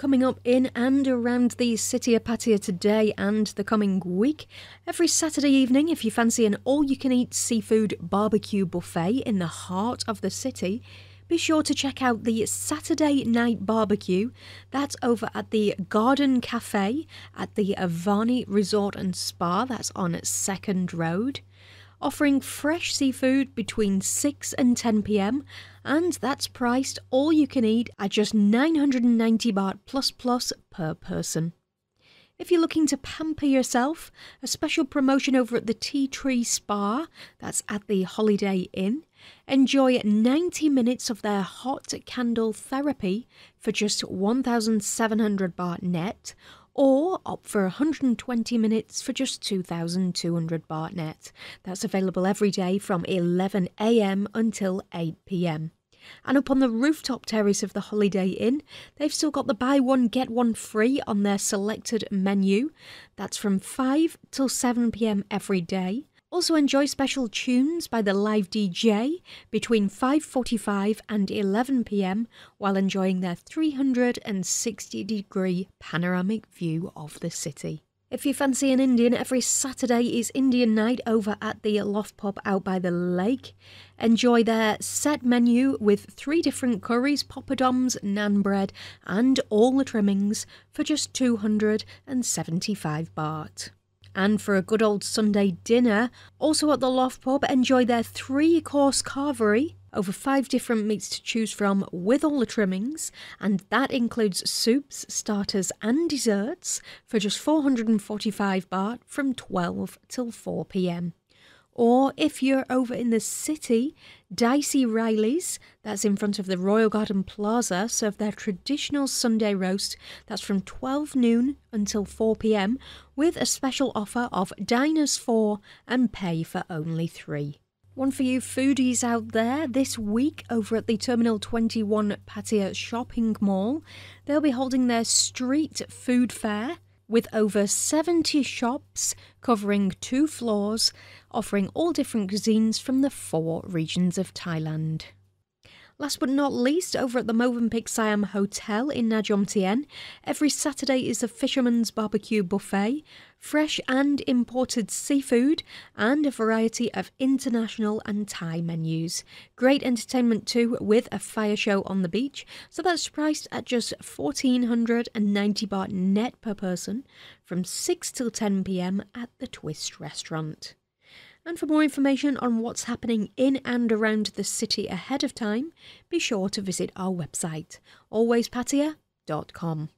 coming up in and around the city of Pattaya today and the coming week. Every Saturday evening, if you fancy an all you can eat seafood barbecue buffet in the heart of the city, be sure to check out the Saturday Night Barbecue. That's over at the Garden Cafe at the Avani Resort and Spa. That's on Second Road offering fresh seafood between 6 and 10 pm, and that's priced all you can eat at just 990 baht plus plus per person. If you're looking to pamper yourself, a special promotion over at the Tea Tree Spa, that's at the Holiday Inn. Enjoy 90 minutes of their hot candle therapy for just 1,700 baht net, or opt for 120 minutes for just 2,200 baht net. That's available every day from 11am until 8pm. And up on the rooftop terrace of the Holiday Inn, they've still got the buy one get one free on their selected menu. That's from 5 till 7 pm every day. Also enjoy special tunes by the live DJ between 5:45 and 11 p.m. while enjoying their 360 degree panoramic view of the city. If you fancy an Indian, every Saturday is Indian night over at the Loft Pub out by the lake. Enjoy their set menu with three different curries, poppadoms, naan bread, and all the trimmings for just 275 baht. And for a good old Sunday dinner, also at the Loft Pub, enjoy their three course carvery. Over five different meats to choose from with all the trimmings, and that includes soups, starters, and desserts for just 445 baht from 12 till 4 pm. Or if you're over in the city, Dicey Reilly's, that's in front of the Royal Garden Plaza, serve their traditional Sunday roast. That's from 12 noon until 4 pm, with a special offer of diners for and pay for only three. One for you foodies out there this week over at the Terminal 21 Pattaya Shopping Mall. They'll be holding their street food fair with over 70 shops covering two floors, offering all different cuisines from the four regions of Thailand. Last but not least, over at the Movenpick Siam Hotel in Na Jomtien, every Saturday is a fisherman's barbecue buffet, fresh and imported seafood, and a variety of international and Thai menus. Great entertainment too, with a fire show on the beach, so that's priced at just 1490 baht net per person from 6 till 10 pm at the Twist restaurant. And for more information on what's happening in and around the city ahead of time, be sure to visit our website, alwayspattaya.com.